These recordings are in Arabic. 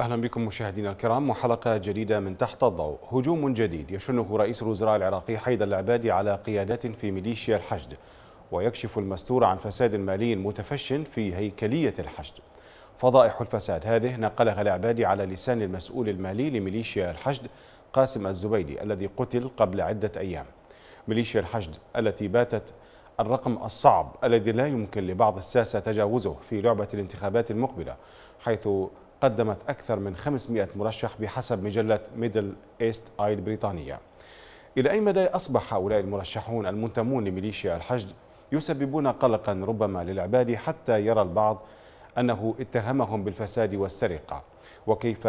أهلا بكم مشاهدينا الكرام وحلقة جديدة من تحت الضوء، هجوم جديد يشنه رئيس الوزراء العراقي حيدر العبادي على قيادات في ميليشيا الحشد ويكشف المستور عن فساد مالي متفش في هيكلية الحشد. فضائح الفساد هذه نقلها العبادي على لسان المسؤول المالي لميليشيا الحشد قاسم الزبيدي الذي قتل قبل عدة أيام. ميليشيا الحشد التي باتت الرقم الصعب الذي لا يمكن لبعض الساسه تجاوزه في لعبة الانتخابات المقبلة حيث قدمت أكثر من 500 مرشح بحسب مجلة ميدل إيست آي البريطانية. إلى أي مدى أصبح هؤلاء المرشحون المنتمون لميليشيا الحشد يسببون قلقا ربما للعباد حتى يرى البعض أنه اتهمهم بالفساد والسرقة؟ وكيف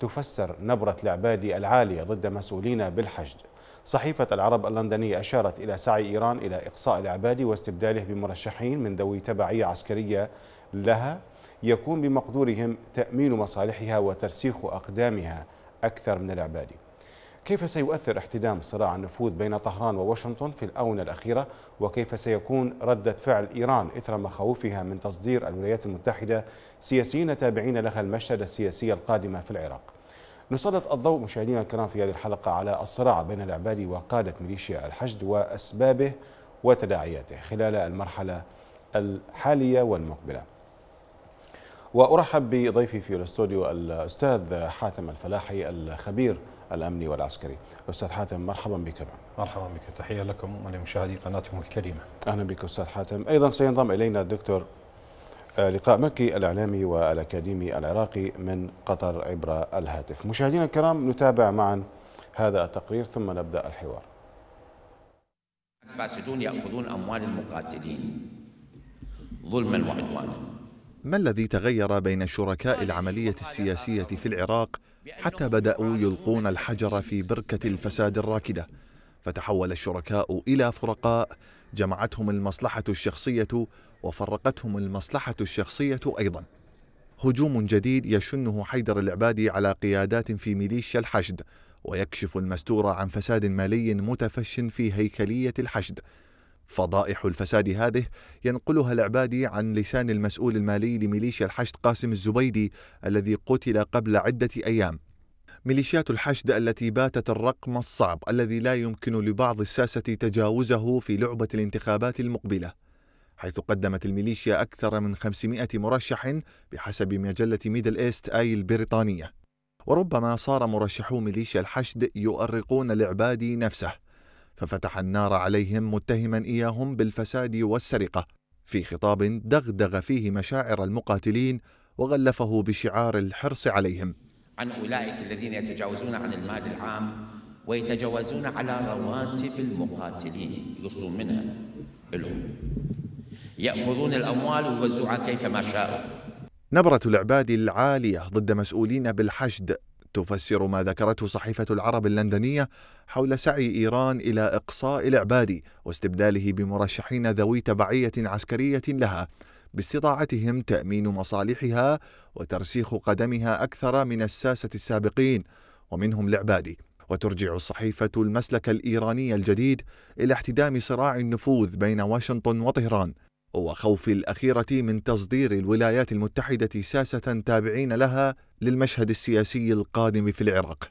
تفسر نبرة العبادي العالية ضد مسؤولين بالحشد؟ صحيفة العرب اللندنية أشارت إلى سعي إيران إلى إقصاء العبادي واستبداله بمرشحين من ذوي تبعية عسكرية لها يكون بمقدورهم تأمين مصالحها وترسيخ أقدامها أكثر من العبادي كيف سيؤثر احتدام صراع النفوذ بين طهران وواشنطن في الآونة الأخيرة؟ وكيف سيكون ردة فعل إيران إثر مخاوفها من تصدير الولايات المتحدة؟ سياسيين تابعين لها المشهد السياسي القادمة في العراق. نسلط الضوء مشاهدينا الكرام في هذه الحلقة على الصراع بين العبادي وقادة ميليشيا الحشد وأسبابه وتداعياته خلال المرحلة الحالية والمقبلة. وأرحب بضيفي في الاستوديو الأستاذ حاتم الفلاحي الخبير الأمني والعسكري. أستاذ حاتم مرحبا بك. مرحبا بك. تحية لكم ولمشاهدي قناتكم الكريمة. أهلا بك أستاذ حاتم. أيضا سينضم إلينا الدكتور آه، لقاء مكي الإعلامي والأكاديمي العراقي من قطر عبر الهاتف. مشاهدينا الكرام نتابع معا هذا التقرير ثم نبدأ الحوار. الفاسدون يأخذون أموال المقاتلين ظلما وعدوانا. ما الذي تغير بين شركاء العملية السياسية في العراق حتى بدأوا يلقون الحجر في بركة الفساد الراكدة. فتحول الشركاء إلى فرقاء جمعتهم المصلحة الشخصية وفرقتهم المصلحة الشخصية أيضا. هجوم جديد يشنه حيدر العبادي على قيادات في ميليشيا الحشد ويكشف المستور عن فساد مالي متفش في هيكلية الحشد. فضائح الفساد هذه ينقلها العبادي عن لسان المسؤول المالي لميليشيا الحشد قاسم الزبيدي الذي قتل قبل عدة أيام. ميليشيات الحشد التي باتت الرقم الصعب الذي لا يمكن لبعض الساسة تجاوزه في لعبة الانتخابات المقبلة حيث قدمت الميليشيا أكثر من 500 مرشح بحسب مجلة ميدل إيست آي البريطانية. وربما صار مرشحو ميليشيا الحشد يؤرقون العبادي نفسه. ففتح النار عليهم متهما إياهم بالفساد والسرقة في خطاب دغدغ فيه مشاعر المقاتلين وغلفه بشعار الحرص عليهم. عن أولئك الذين يتجاوزون عن المال العام ويتجاوزون على رواتب المقاتلين. يقصون منها لهم يأخذون الأموال ويوزعوها كيفما شاءوا. نبرة العباد العالية ضد مسؤولين بالحشد تفسر ما ذكرته صحيفة العرب اللندنية حول سعي إيران إلى إقصاء العبادي واستبداله بمرشحين ذوي تبعية عسكرية لها. باستطاعتهم تأمين مصالحها وترسيخ قدمها أكثر من الساسة السابقين ومنهم العبادي وترجع الصحيفة المسلك الإيراني الجديد إلى احتدام صراع النفوذ بين واشنطن وطهران وخوف الأخيرة من تصدير الولايات المتحدة ساسة تابعين لها للمشهد السياسي القادم في العراق.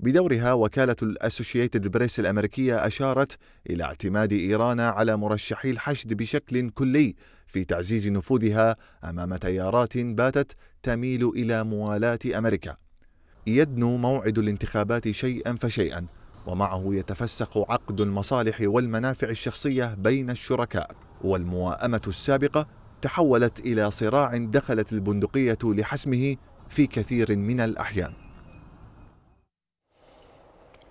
بدورها وكالة الأسوشيتد بريس الأمريكية أشارت إلى اعتماد إيران على مرشحي الحشد بشكل كلي في تعزيز نفوذها أمام تيارات باتت تميل إلى موالاة أمريكا. يدنو موعد الانتخابات شيئا فشيئا ومعه يتفسخ عقد المصالح والمنافع الشخصية بين الشركاء. والمواءمة السابقة تحولت إلى صراع دخلت البندقية لحسمه في كثير من الأحيان.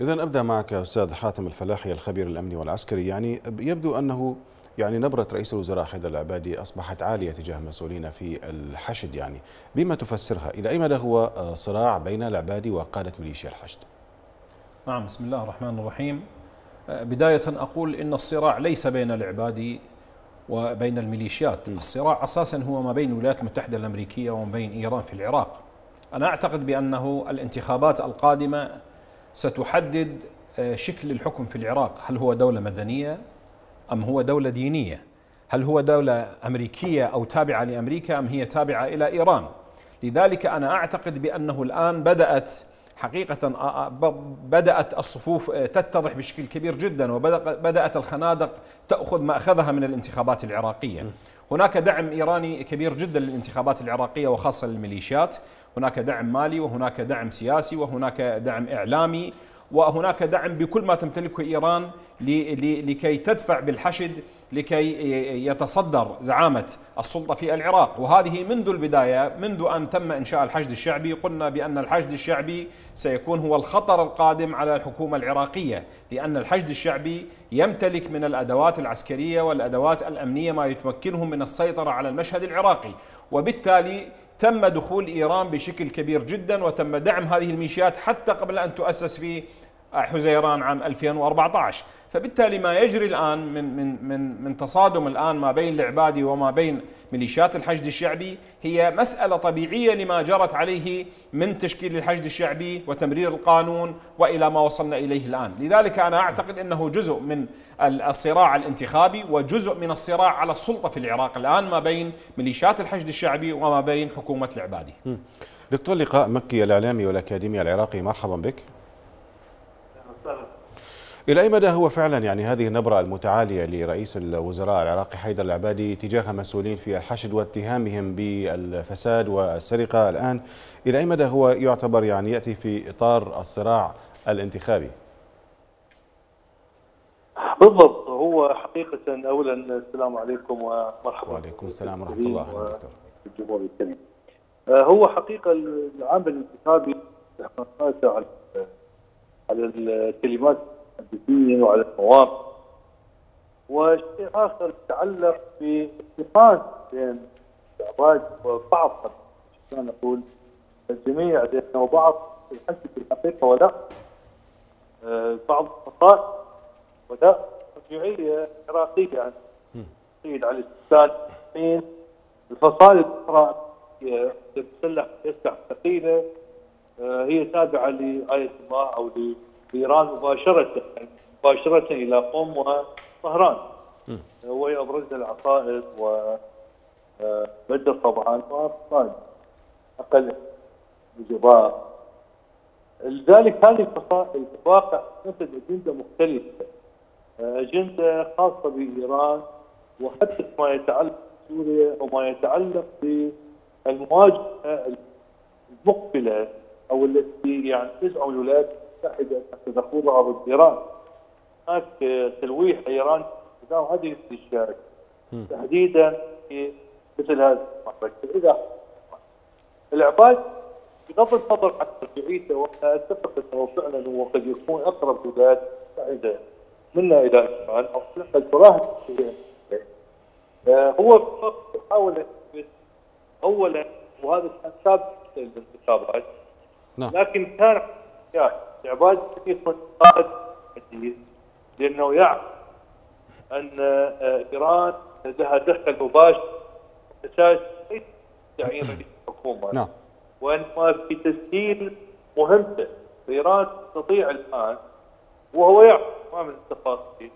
إذا أبدأ معك أستاذ حاتم الفلاحي الخبير الأمني والعسكري. يعني يبدو أنه يعني نبرة رئيس الوزراء حيدر العبادي أصبحت عالية تجاه مسؤولين في الحشد يعني. بما تفسرها إلى أي مدى هو صراع بين العبادي وقادة ميليشيا الحشد؟ نعم بسم الله الرحمن الرحيم. بداية أقول إن الصراع ليس بين العبادي وبين الميليشيات. الصراع أساسا هو ما بين الولايات المتحدة الأمريكية وما بين إيران في العراق. أنا أعتقد بأنه الانتخابات القادمة ستحدد آه، شكل الحكم في العراق. هل هو دولة مدنية أم هو دولة دينية؟ هل هو دولة أمريكية أو تابعة لأمريكا أم هي تابعة إلى إيران؟ لذلك أنا أعتقد بأنه الآن بدأت حقيقة بدأت الصفوف تتضح بشكل كبير جدا وبدأت الخنادق تأخذ ما أخذها من الانتخابات العراقية. هناك دعم إيراني كبير جدا للانتخابات العراقية وخاصة للميليشيات. هناك دعم مالي وهناك دعم سياسي وهناك دعم إعلامي وهناك دعم بكل ما تمتلكه إيران لكي تدفع بالحشد لكي يتصدر زعامة السلطة في العراق. وهذه منذ البداية منذ أن تم إنشاء الحشد الشعبي قلنا بأن الحشد الشعبي سيكون هو الخطر القادم على الحكومة العراقية لأن الحشد الشعبي يمتلك من الأدوات العسكرية والأدوات الأمنية ما يتمكنهم من السيطرة على المشهد العراقي. وبالتالي تم دخول إيران بشكل كبير جدا وتم دعم هذه الميليشيات حتى قبل أن تؤسس في حزيران عام 2014 فبالتالي ما يجري الآن من من من من تصادم الآن ما بين العبادي وما بين ميليشيات الحشد الشعبي هي مسألة طبيعية لما جرت عليه من تشكيل الحشد الشعبي وتمرير القانون وإلى ما وصلنا إليه الآن، لذلك أنا أعتقد إنه جزء من الصراع الانتخابي وجزء من الصراع على السلطة في العراق الآن ما بين ميليشيات الحشد الشعبي وما بين حكومة العبادي. دكتور لقاء مكي الإعلامي والأكاديمي العراقي مرحبا بك. إلى أي مدى هو فعلا يعني هذه النبرة المتعالية لرئيس الوزراء العراقي حيدر العبادي تجاه مسؤولين في الحشد واتهامهم بالفساد والسرقة الآن؟ إلى أي مدى هو يعتبر يعني يأتي في إطار الصراع الانتخابي؟ بالضبط هو حقيقة أولا السلام عليكم ومرحبا. وعليكم السلام ورحمة الله دكتور الجمهور الكريم. هو حقيقة العام الانتخابي على الكلمات المحدثين وعلى المواقف وشيء آخر يتعلق باتفاق بين العباد وبعض كان نقول الجميع لأنه بعض الحكي في الحقيقة ولا. آه، بعض الفصائل ولا. رجوعيه عراقية. يعني سيد علي السيستان الفصائل الاخرى تتسلح تسلح ثقيلة آه، هي تابعة لآية الله أو ايران مباشره مباشرة إلى قم وطهران. وهي ابرزها العقائد و آه، بدر طبعا وافغان أقل نجباء لذلك هذه الفصائل واقع تنفذ اجنده مختلفة. آه، أجندة خاصة بإيران وحتى ما يتعلق بسوريا وما يتعلق بالمواجهة المقبلة أو التي يعني تزعم الولايات المتحده تدخلها ضد ايران هناك تلويح إيران قدام هذه الميليشيات تحديدا في مثل هذه المعركة. إذا العباد بغض النظر عن ترجعيته وأنا أتفق أنه فعلا هو قد يكون أقرب ولايات المتحده منا إلى ايران أو قد تراهن هو يحاول اولا وهذا كان سابق الانتخابات. نعم. لكن كان عباد يكون قائد جديد لأنه يعرف أن آه، إيران لها دخل مباشر أساس ليس تعيين رئيس الحكومة نعم. وإنما في تسهيل مهمته إيران تستطيع الآن وهو يعرف ما من التفاصيل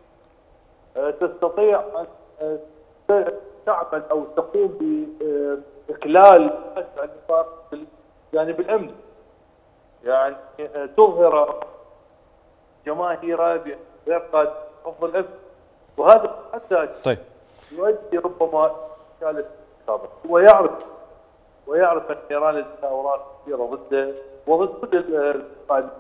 آه، تستطيع أن آه، تعمل أو تقوم باخلال النطاق الجانب الامني يعني تظهر جماهيره غير قد افضل اسم وهذا حتى طيب. يؤدي ربما ثالث سابق هو يعرف ويعرف ان ايران لديها اوراق كثيرة ضده وضد كل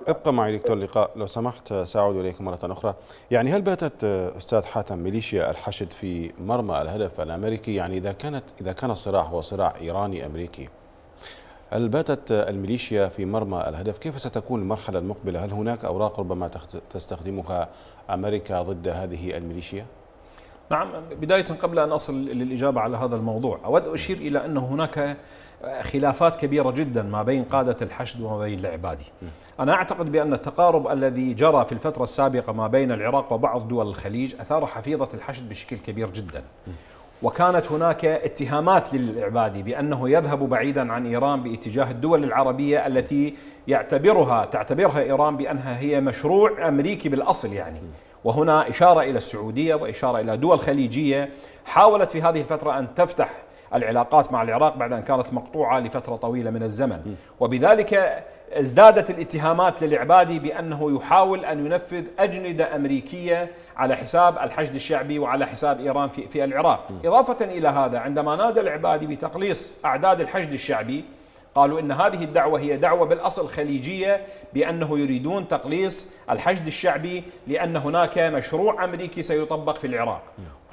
ابقى معي دكتور لقاء. لو سمحت سأعود اليكم مرة أخرى. يعني هل باتت أستاذ حاتم ميليشيا الحشد في مرمى الهدف الأمريكي؟ يعني إذا كانت إذا كان الصراع هو صراع إيراني أمريكي هل باتت الميليشيا في مرمى الهدف؟ كيف ستكون المرحلة المقبلة؟ هل هناك أوراق ربما تستخدمها أمريكا ضد هذه الميليشيا؟ نعم بداية قبل أن أصل للإجابة على هذا الموضوع أود أشير إلى أن هناك خلافات كبيرة جدا ما بين قادة الحشد وما بين العبادي أنا أعتقد بأن التقارب الذي جرى في الفترة السابقة ما بين العراق وبعض دول الخليج أثار حفيظة الحشد بشكل كبير جدا. وكانت هناك اتهامات للعبادي بأنه يذهب بعيدا عن إيران باتجاه الدول العربية التي يعتبرها تعتبرها إيران بأنها هي مشروع أمريكي بالأصل يعني. وهنا إشارة إلى السعودية وإشارة إلى دول خليجية حاولت في هذه الفترة أن تفتح العلاقات مع العراق بعد أن كانت مقطوعة لفترة طويلة من الزمن. وبذلك ازدادت الاتهامات للعبادي بأنه يحاول أن ينفذ أجندة أمريكية على حساب الحشد الشعبي وعلى حساب إيران في, في العراق. إضافة إلى هذا عندما نادى العبادي بتقليص أعداد الحشد الشعبي قالوا إن هذه الدعوة هي دعوة بالأصل خليجية بأنه يريدون تقليص الحشد الشعبي لأن هناك مشروع أمريكي سيطبق في العراق.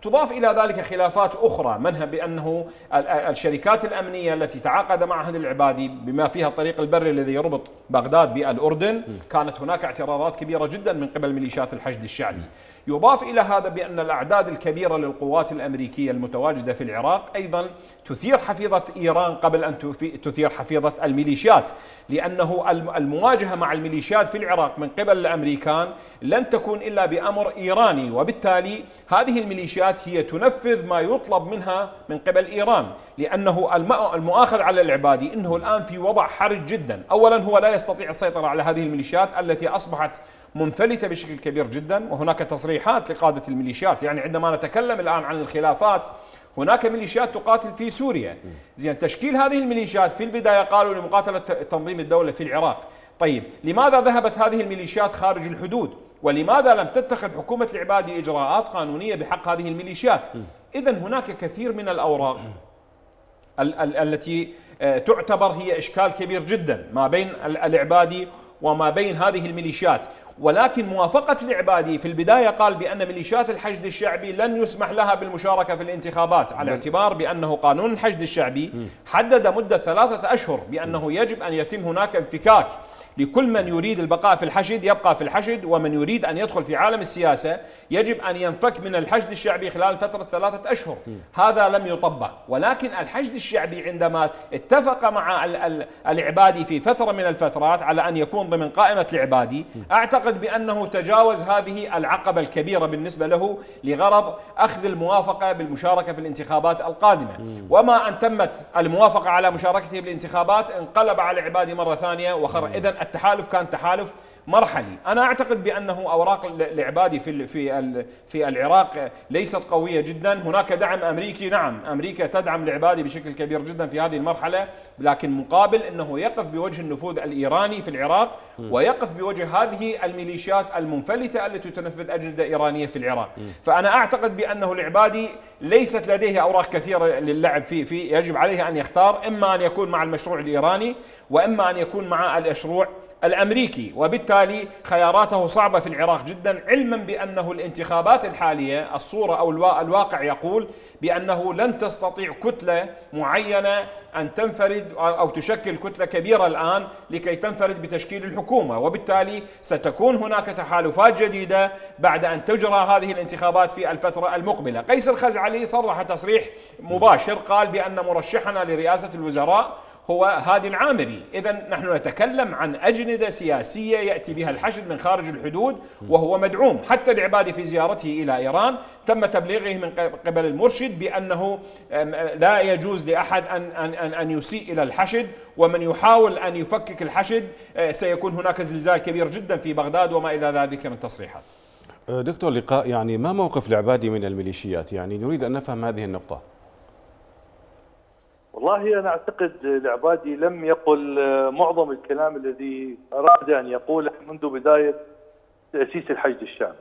تضاف إلى ذلك خلافات أخرى منها بأنه الشركات الأمنية التي تعاقد معها العبادي بما فيها الطريق البري الذي يربط بغداد بألأردن كانت هناك اعتراضات كبيرة جدا من قبل ميليشيات الحشد الشعبي. يضاف إلى هذا بأن الأعداد الكبيرة للقوات الأمريكية المتواجدة في العراق أيضا تثير حفيظة إيران قبل أن تثير حفيظة الميليشيات لأنه المواجهة مع الميليشيات في العراق من قبل الأمريكان لن تكون إلا بأمر إيراني وبالتالي هذه الميليشيات هي تنفذ ما يطلب منها من قبل إيران لأنه المؤاخذ على العبادي إنه الآن في وضع حرج جدا. اولا هو لا يستطيع السيطرة على هذه الميليشيات التي أصبحت منفلتة بشكل كبير جدا وهناك تصريحات لقادة الميليشيات. يعني عندما نتكلم الآن عن الخلافات هناك ميليشيات تقاتل في سوريا. زين تشكيل هذه الميليشيات في البداية قالوا لمقاتلة تنظيم الدولة في العراق. طيب لماذا ذهبت هذه الميليشيات خارج الحدود؟ ولماذا لم تتخذ حكومة العبادي إجراءات قانونية بحق هذه الميليشيات؟ اذا هناك كثير من الأوراق ال- ال- التي آه، تعتبر هي إشكال كبير جدا ما بين العبادي وما بين هذه الميليشيات. ولكن موافقة العبادي في البداية قال بأن ميليشيات الحشد الشعبي لن يسمح لها بالمشاركة في الانتخابات على اعتبار بأنه قانون الحشد الشعبي حدد مدة ثلاثة أشهر بأنه يجب أن يتم هناك انفكاك. لكل من يريد البقاء في الحشد يبقى في الحشد ومن يريد أن يدخل في عالم السياسة يجب أن ينفك من الحشد الشعبي خلال فترة ثلاثة أشهر. هذا لم يطبق. ولكن الحشد الشعبي عندما اتفق مع العبادي في فترة من الفترات على أن يكون ضمن قائمة العبادي أعتقد بأنه تجاوز هذه العقبة الكبيرة بالنسبة له لغرض أخذ الموافقة بالمشاركة في الانتخابات القادمة. وما أن تمت الموافقة على مشاركته بالانتخابات انقلب على العبادي مرة ثانية وخر. إذا التحالف كان تحالف. مرحلي. أنا أعتقد بأنه أوراق العبادي في في في العراق ليست قوية جدا. هناك دعم أمريكي نعم أمريكا تدعم العبادي بشكل كبير جدا في هذه المرحلة لكن مقابل إنه يقف بوجه النفوذ الإيراني في العراق ويقف بوجه هذه الميليشيات المنفلتة التي تنفذ أجندة إيرانية في العراق. فأنا أعتقد بأنه العبادي ليست لديه أوراق كثيرة للعب في في يجب عليه أن يختار إما أن يكون مع المشروع الإيراني وإما أن يكون مع المشروع الأمريكي وبالتالي خياراته صعبة في العراق جدا علما بأنه الانتخابات الحالية الصورة أو الواقع يقول بأنه لن تستطيع كتلة معينة أن تنفرد أو تشكل كتلة كبيرة الآن لكي تنفرد بتشكيل الحكومة. وبالتالي ستكون هناك تحالفات جديدة بعد أن تجرى هذه الانتخابات في الفترة المقبلة. قيس الخزعلي صرح تصريح مباشر قال بأن مرشحنا لرئاسة الوزراء هو هادي العامري. إذا نحن نتكلم عن أجندة سياسية يأتي بها الحشد من خارج الحدود وهو مدعوم. حتى العبادي في زيارته إلى إيران تم تبليغه من قبل المرشد بأنه لا يجوز لأحد أن, أن, أن يسيء إلى الحشد ومن يحاول أن يفكك الحشد آه، سيكون هناك زلزال كبير جدا في بغداد وما إلى ذلك من تصريحات. أه، دكتور لقاء يعني ما موقف العبادي من الميليشيات؟ يعني نريد أن نفهم هذه النقطة. والله أنا أعتقد العبادي لم يقل آه، معظم الكلام الذي أراد أن يقوله منذ بداية تأسيس الحشد الشعبي.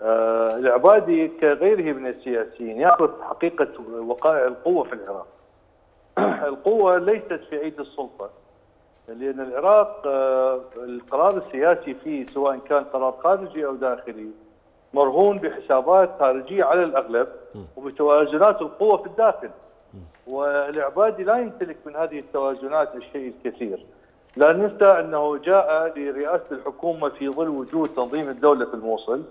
آه العبادي كغيره من السياسيين يعرف حقيقة وقائع القوة في العراق. القوة ليست في ايدي السلطة لأن العراق آه القرار السياسي فيه سواء كان قرار خارجي أو داخلي مرهون بحسابات خارجية على الأغلب وبتوازنات القوة في الداخل. والعبادي لا يمتلك من هذه التوازنات الشيء الكثير. لا ننسى أنه جاء لرئاسة الحكومة في ظل وجود تنظيم الدولة في الموصل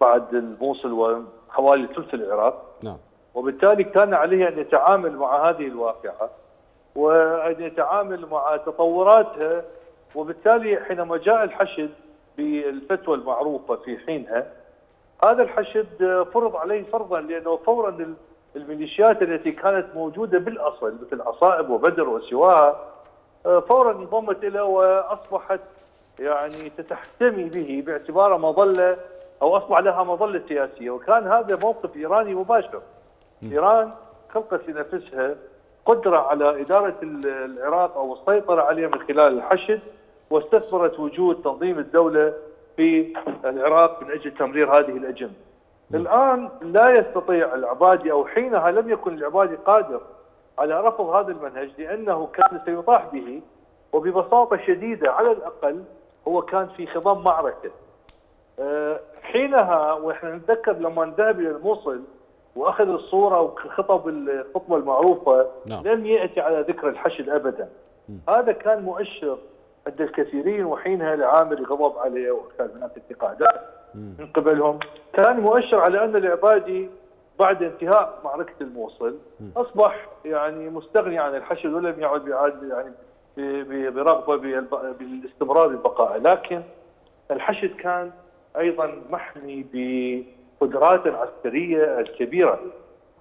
بعد الموصل وحوالي ثلث العراق. نعم. وبالتالي كان عليه أن يتعامل مع هذه الواقعة وأن يتعامل مع تطوراتها. وبالتالي حينما جاء الحشد بالفتوى المعروفة في حينها هذا الحشد فرض عليه فرضا لأنه فورا الميليشيات التي كانت موجودة بالأصل مثل عصائب وبدر وسواها آه، فورا انضمت اليه وأصبحت يعني تتحتمي به باعتباره مظلة أو أصبح لها مظلة سياسية وكان هذا موقف إيراني مباشر. إيران خلقت لنفسها قدرة على إدارة ال- العراق أو السيطرة عليه من خلال الحشد واستثمرت وجود تنظيم الدولة في العراق من أجل تمرير هذه الأجندة. الآن لا يستطيع العبادي أو حينها لم يكن العبادي قادر على رفض هذا المنهج لأنه كان سيطاح به وببساطة شديدة على الأقل هو كان في خضم معركة. أه، حينها وإحنا نتذكر لما ذهب إلى الموصل وأخذ الصورة وخطب الخطبة المعروفة نعم. لم يأتي على ذكر الحشد ابدا. هذا كان مؤشر عند الكثيرين وحينها العامري غضب عليه وكان هناك انتقادات من قبلهم. كان مؤشر على أن العبادي بعد انتهاء معركة الموصل أصبح يعني مستغني عن الحشد ولم يعد بعد يعني ب- ب- برغبة بالب- بالاستمرار بالبقاء. لكن الحشد كان أيضا محمي بقدراته العسكريه الكبيرة.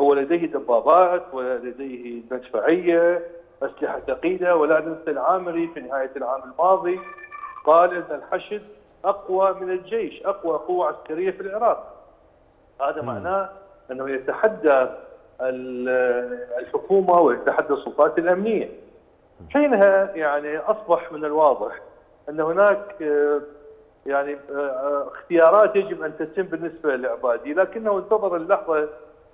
هو لديه دبابات ولديه مدفعية أسلحة ثقيلة. ولا ننسى العامري في نهاية العام الماضي قال إن الحشد أقوى من الجيش أقوى قوة عسكرية في العراق. هذا معناه أنه يتحدى ال- الحكومة ويتحدى السلطات الأمنية. حينها يعني أصبح من الواضح أن هناك يعني اختيارات يجب أن تتم بالنسبة للعبادي لكنه انتظر اللحظة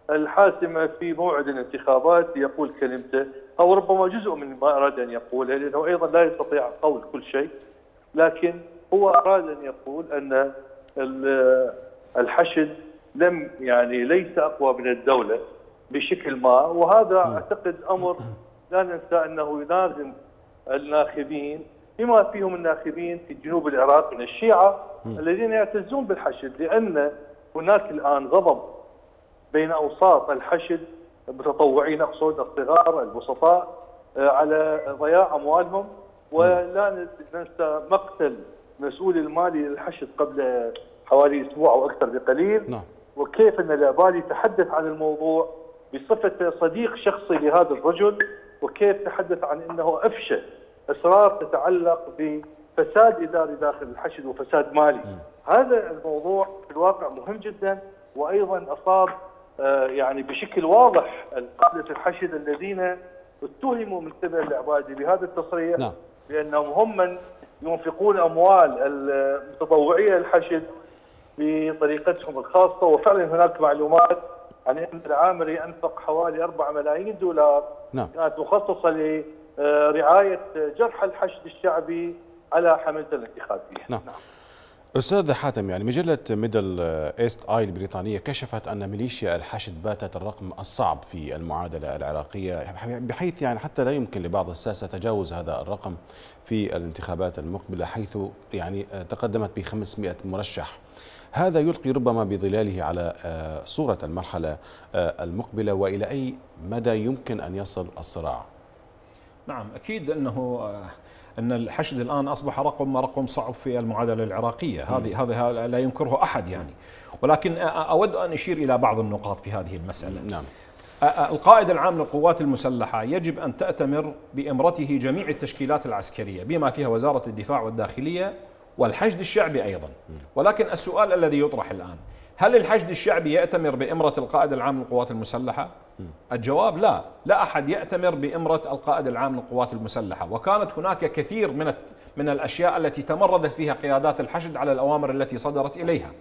الحاسمة في موعد الانتخابات ليقول كلمته أو ربما جزء من ما أراد أن يقوله لأنه أيضا لا يستطيع قول كل شيء. لكن هو أراد أن يقول أن ال- الحشد لم يعني ليس أقوى من الدولة بشكل ما وهذا أعتقد أمر لا ننسى أنه يلازم الناخبين بما فيهم الناخبين في جنوب العراق من الشيعة الذين يعتزون بالحشد لأن هناك الآن غضب بين أوساط الحشد المتطوعين أقصد الصغار البسطاء آه، على ضياع أموالهم ولا ننسى مقتل مسؤول المالي للحشد قبل حوالي أسبوع أو أكثر بقليل نعم. وكيف أن العبادي تحدث عن الموضوع بصفة صديق شخصي لهذا الرجل وكيف تحدث عن أنه أفشى اسرار تتعلق بفساد إداري داخل الحشد وفساد مالي. هذا الموضوع في الواقع مهم جدا وأيضا أصاب آه، يعني بشكل واضح قاده الحشد الذين اتهموا من قبل العبادي بهذا التصريح نعم. بانهم هم من ينفقون أموال المتطوعية للحشد بطريقتهم الخاصة وفعلا هناك معلومات عن إن العامري أنفق حوالي 4 ملايين دولار نعم. كانت مخصصة لرعاية جرحى الحشد الشعبي على حملته الانتخابية. نعم. أستاذ حاتم يعني مجلة ميدل إيست آي البريطانية كشفت أن ميليشيا الحشد باتت الرقم الصعب في المعادلة العراقية بحيث يعني حتى لا يمكن لبعض الساسة تجاوز هذا الرقم في الانتخابات المقبلة حيث يعني تقدمت ب 500 مرشح. هذا يلقي ربما بظلاله على آه، صورة المرحلة آه، المقبلة وإلى أي مدى يمكن أن يصل الصراع؟ نعم أكيد أنه آه، أن الحشد الآن أصبح رقم رقم صعب في المعادلة العراقية. هذه هذا لا ينكره أحد يعني. ولكن أود أن أشير إلى بعض النقاط في هذه المسألة. نعم. القائد العام للقوات المسلحة يجب أن تأتمر بإمرته جميع التشكيلات العسكرية بما فيها وزارة الدفاع والداخلية والحشد الشعبي أيضا. ولكن السؤال الذي يطرح الآن هل الحشد الشعبي يأتمر بإمرة القائد العام للقوات المسلحة؟ الجواب لا. لا أحد يأتمر بإمرة القائد العام للقوات المسلحة. وكانت هناك كثير من من الأشياء التي تمردت فيها قيادات الحشد على الأوامر التي صدرت إليها.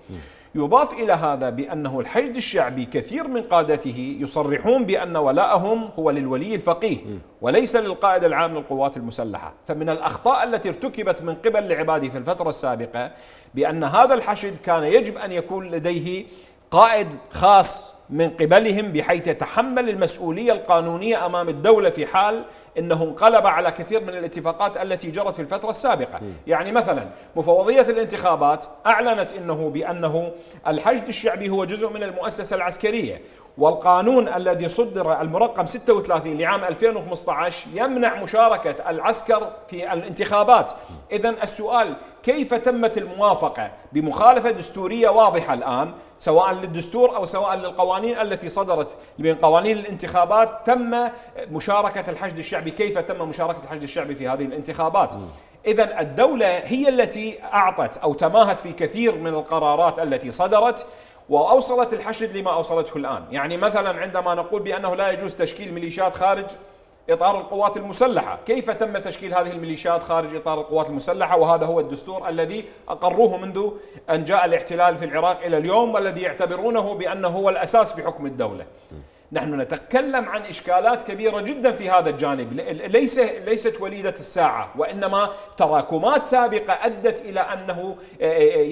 يضاف إلى هذا بأنه الحشد الشعبي كثير من قادته يصرحون بأن ولاءهم هو للولي الفقيه وليس للقائد العام للقوات المسلحة. فمن الأخطاء التي ارتكبت من قبل العبادي في الفترة السابقة بأن هذا الحشد كان يجب أن يكون لديه قائد خاص من قبلهم بحيث يتحمل المسؤولية القانونية أمام الدولة في حال أنه انقلب على كثير من الاتفاقات التي جرت في الفترة السابقة. يعني مثلا مفوضية الانتخابات أعلنت أنه بأنه الحشد الشعبي هو جزء من المؤسسة العسكرية والقانون الذي صدر المرقم 36 لعام 2015 يمنع مشاركة العسكر في الانتخابات. إذا السؤال كيف تمت الموافقة بمخالفة دستورية واضحة الآن سواء للدستور أو سواء للقوانين التي صدرت من قوانين الانتخابات تم مشاركة الحشد الشعبي؟ كيف تم مشاركة الحشد الشعبي في هذه الانتخابات؟ إذا الدولة هي التي أعطت أو تماهت في كثير من القرارات التي صدرت. وأوصلت الحشد لما أوصلته الآن، يعني مثلا عندما نقول بأنه لا يجوز تشكيل ميليشيات خارج إطار القوات المسلحة، كيف تم تشكيل هذه الميليشيات خارج إطار القوات المسلحة وهذا هو الدستور الذي أقروه منذ أن جاء الاحتلال في العراق إلى اليوم والذي يعتبرونه بأنه هو الأساس في حكم الدولة. نحن نتكلم عن إشكالات كبيرة جدا في هذا الجانب. ليس ليست وليدة الساعة وإنما تراكمات سابقة أدت إلى أنه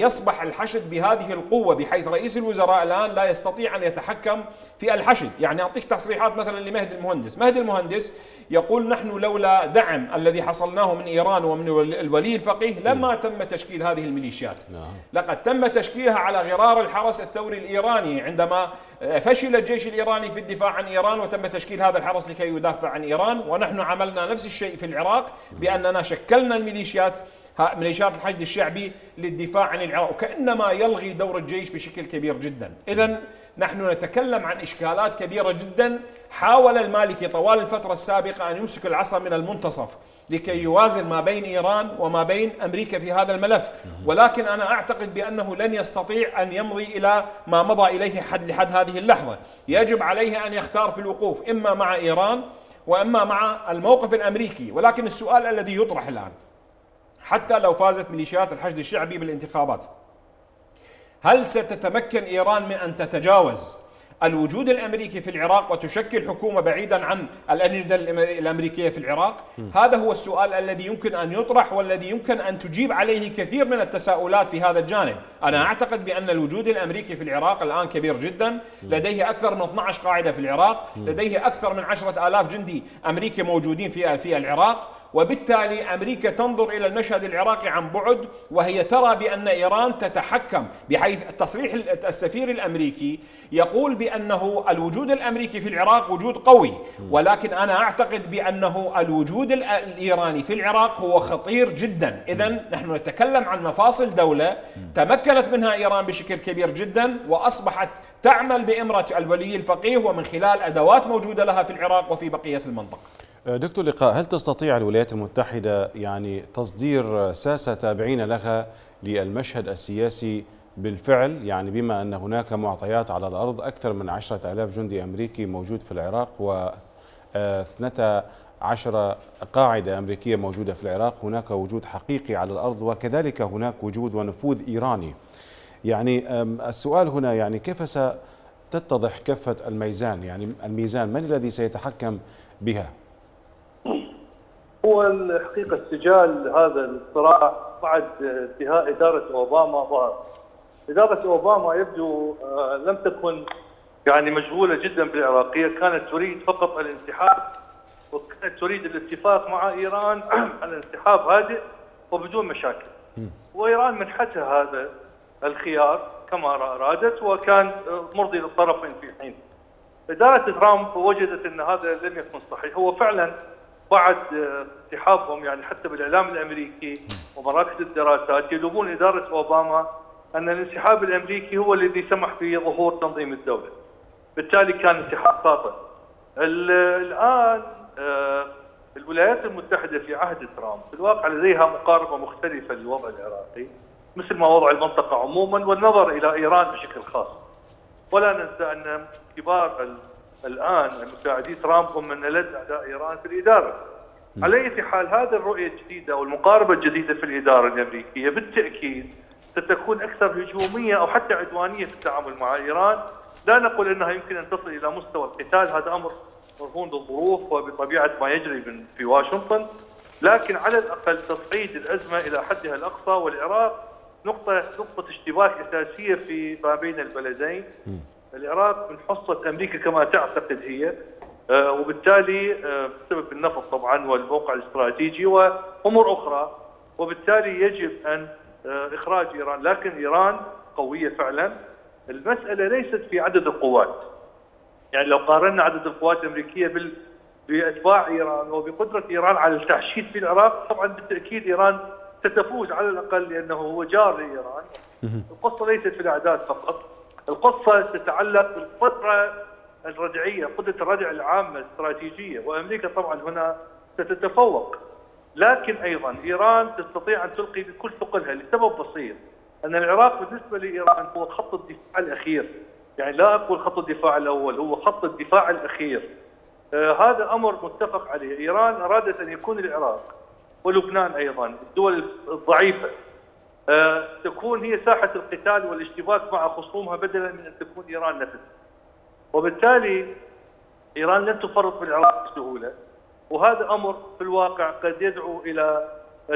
يصبح الحشد بهذه القوة بحيث رئيس الوزراء الآن لا يستطيع أن يتحكم في الحشد. يعني أعطيك تصريحات مثلا لمهدي المهندس. مهدي المهندس يقول نحن لولا دعم الذي حصلناه من إيران ومن الولي الفقيه لما تم تشكيل هذه الميليشيات. نعم. لقد تم تشكيلها على غرار الحرس الثوري الإيراني عندما فشل الجيش الإيراني في الدفاع عن إيران وتم تشكيل هذا الحرس لكي يدافع عن إيران. ونحن عملنا نفس الشيء في العراق بأننا شكلنا الميليشيات ميليشيات الحشد الشعبي للدفاع عن العراق. وكأنما يلغي دور الجيش بشكل كبير جدا. اذا نحن نتكلم عن إشكالات كبيرة جدا. حاول المالكي طوال الفترة السابقة أن يمسك العصا من المنتصف. لكي يوازن ما بين إيران وما بين أمريكا في هذا الملف. ولكن أنا أعتقد بأنه لن يستطيع أن يمضي إلى ما مضى إليه حد لحد هذه اللحظة. يجب عليه أن يختار في الوقوف إما مع إيران وإما مع الموقف الأمريكي. ولكن السؤال الذي يطرح الآن حتى لو فازت ميليشيات الحشد الشعبي بالانتخابات هل ستتمكن إيران من أن تتجاوز الوجود الأمريكي في العراق وتشكل حكومة بعيدا عن الأجندة الأمريكية في العراق؟ هذا هو السؤال الذي يمكن أن يطرح والذي يمكن أن تجيب عليه كثير من التساؤلات في هذا الجانب، أنا أعتقد بأن الوجود الأمريكي في العراق الآن كبير جدا، لديه أكثر من 12 قاعدة في العراق، لديه أكثر من 10000 جندي أمريكي موجودين في في العراق، وبالتالي أمريكا تنظر إلى المشهد العراقي عن بعد وهي ترى بأن إيران تتحكم بحيث تصريح السفير الأمريكي يقول بأنه الوجود الأمريكي في العراق وجود قوي ولكن أنا أعتقد بأنه الوجود الإيراني في العراق هو خطير جدا. اذا نحن نتكلم عن مفاصل دولة تمكنت منها إيران بشكل كبير جدا وأصبحت تعمل بإمرة الولي الفقيه ومن خلال أدوات موجودة لها في العراق وفي بقية المنطقة. دكتور لقاء هل تستطيع الولايات المتحدة يعني تصدير ساسة تابعين لها للمشهد السياسي بالفعل؟ يعني بما أن هناك معطيات على الأرض أكثر من عشرة ألاف جندي أمريكي موجود في العراق و 12 قاعدة أمريكية موجودة في العراق. هناك وجود حقيقي على الأرض وكذلك هناك وجود ونفوذ إيراني. يعني السؤال هنا يعني كيف ستتضح كفة الميزان؟ يعني الميزان من الذي سيتحكم بها؟ هو الحقيقة استجال هذا الصراع بعد انتهاء إدارة أوباما ظهر. إدارة أوباما يبدو آه، لم تكن يعني مشغوله جدا بالعراقية، كانت تريد فقط الانسحاب وكانت تريد الاتفاق مع إيران على انسحاب هادئ وبدون مشاكل. وإيران منحتها هذا الخيار كما ارادت وكان مرضي للطرفين في حين. إدارة ترامب وجدت إن هذا لم يكن صحيح، هو فعلا بعد انسحابهم يعني حتى بالإعلام الأمريكي ومراكز الدراسات يلومون إدارة أوباما أن الانسحاب الأمريكي هو الذي سمح بظهور تنظيم الدولة. بالتالي كان انسحاب خاطئ. الآن آه، الولايات المتحدة في عهد ترامب في الواقع لديها مقاربة مختلفة للوضع العراقي مثل ما وضع المنطقة عموما والنظر إلى إيران بشكل خاص. ولا ننسى أن كبار الآن مساعدي ترامب هم من ألد أعداء إيران في الإدارة. على أي حال هذه الرؤية الجديدة أو المقاربة الجديدة في الإدارة الأمريكية بالتأكيد ستكون أكثر هجومية أو حتى عدوانية في التعامل مع إيران، لا نقول إنها يمكن أن تصل إلى مستوى القتال هذا أمر مرهون بالظروف وبطبيعة ما يجري في واشنطن، لكن على الأقل تصعيد الأزمة إلى حدها الأقصى والعراق نقطه نقطة اشتباك أساسية في ما بين البلدين. العراق من حصة أمريكا كما تعتقد هي آه، وبالتالي آه، بسبب النفط طبعا والموقع الاستراتيجي وأمور أخرى وبالتالي يجب أن آه، إخراج إيران. لكن إيران قوية فعلا. المسألة ليست في عدد القوات. يعني لو قارنا عدد القوات الأمريكية بال بأتباع إيران وبقدرة إيران على التحشيد في العراق طبعا بالتأكيد إيران ستفوز على الأقل لأنه هو جار لإيران. القصة ليست في الأعداد فقط. القصة تتعلق بالقدرة الردعية قدرة الردع العامة الاستراتيجية وأمريكا طبعا هنا ستتفوق. لكن أيضا إيران تستطيع أن تلقي بكل ثقلها لسبب بسيط أن العراق بالنسبة لإيران هو خط الدفاع الأخير. يعني لا أقول خط الدفاع الأول هو خط الدفاع الأخير. آه هذا أمر متفق عليه. إيران أرادت أن يكون العراق ولبنان أيضا الدول الضعيفة. آه تكون هي ساحة القتال والاشتباك مع خصومها بدلا من أن تكون إيران نفسها وبالتالي إيران لن تفرط بالعراق بسهولة. وهذا أمر في الواقع قد يدعو إلى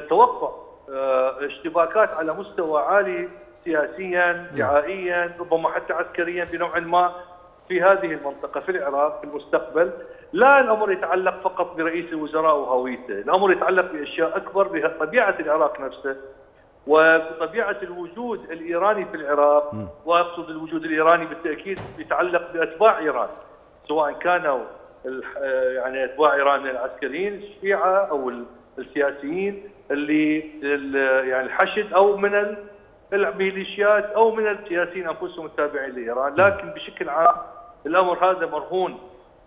توقع آه، اشتباكات على مستوى عالي سياسيا دعائيا ربما حتى عسكريا بنوع ما في هذه المنطقة في العراق في المستقبل. لا الأمر يتعلق فقط برئيس الوزراء وهويته الأمر يتعلق بأشياء أكبر بطبيعة العراق نفسه. وطبيعه الوجود الإيراني في العراق وأقصد الوجود الإيراني بالتأكيد يتعلق بأتباع إيران سواء كانوا يعني أتباع إيران من العسكريين الشيعة أو السياسيين اللي يعني الحشد أو من الميليشيات أو من السياسيين أنفسهم التابعين لإيران، لكن بشكل عام الأمر هذا مرهون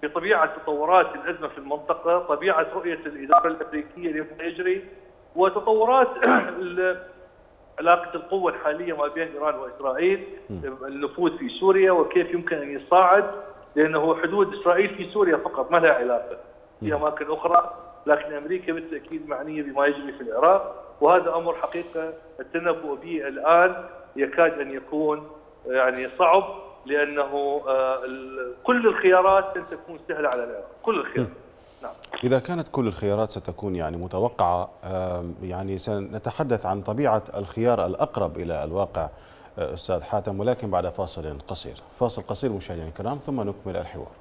بطبيعة تطورات الأزمة في المنطقة، طبيعة رؤية الإدارة الأمريكية لما يجري وتطورات علاقة القوة الحالية ما بين إيران وإسرائيل، النفوذ في سوريا وكيف يمكن أن يصاعد لأنه حدود إسرائيل في سوريا فقط ما لها علاقة. في أماكن أخرى لكن أمريكا بالتأكيد معنية بما يجري في العراق وهذا أمر حقيقة التنبؤ به الآن يكاد أن يكون يعني صعب لأنه آه، كل الخيارات لن تكون سهلة على العراق. كل الخيارات. نعم. إذا كانت كل الخيارات ستكون يعني متوقعة يعني سنتحدث عن طبيعة الخيار الأقرب إلى الواقع آه، أستاذ حاتم ولكن بعد فاصل قصير فاصل قصير مشاهدينا الكرام ثم نكمل الحوار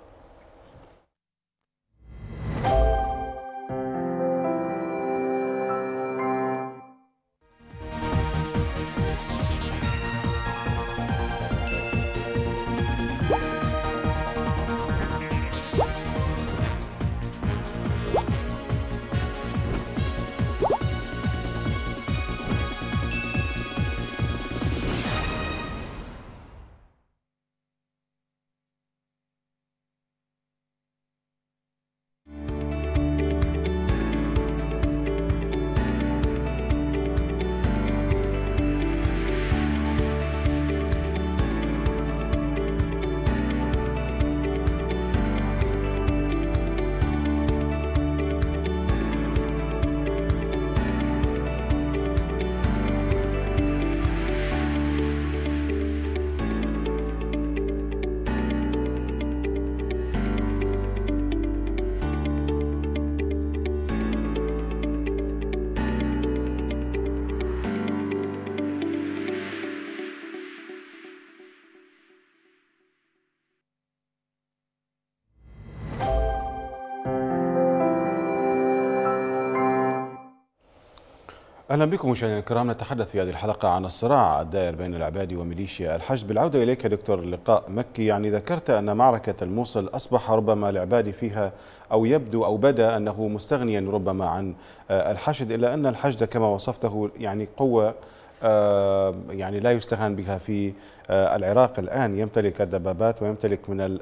أهلا بكم مشاهدينا الكرام. نتحدث في هذه الحلقة عن الصراع الدائر بين العبادي وميليشيا الحشد. بالعودة إليك دكتور لقاء مكي. يعني ذكرت أن معركة الموصل أصبح ربما العبادي فيها أو يبدو أو بدأ أنه مستغنيا ربما عن آه، الحشد إلا أن الحشد كما وصفته يعني قوة آه، يعني لا يستهان بها في آه، العراق الآن. يمتلك الدبابات ويمتلك من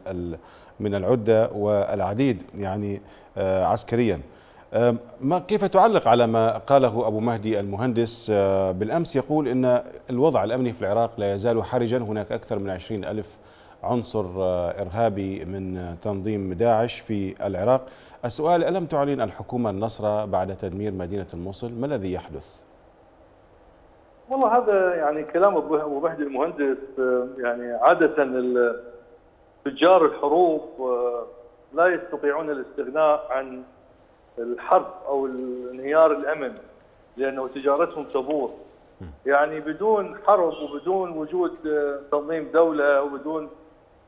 من العدة والعديد يعني عسكريا. ما كيف تعلق على ما قاله أبو مهدي المهندس؟ أه، بالأمس يقول أن الوضع الأمني في العراق لا يزال حرجا. هناك أكثر من عشرين ألف عنصر أه، إرهابي من تنظيم داعش في العراق. السؤال ألم تعلن الحكومة النصر بعد تدمير مدينة الموصل؟ ما الذي يحدث؟ والله هذا يعني كلام أبو مهدي المهندس أه، يعني عادة تجار الحروب لا يستطيعون الاستغناء عن الحرب أو انهيار الأمن لأنه تجارتهم تبور يعني بدون حرب وبدون وجود آه، تنظيم دولة وبدون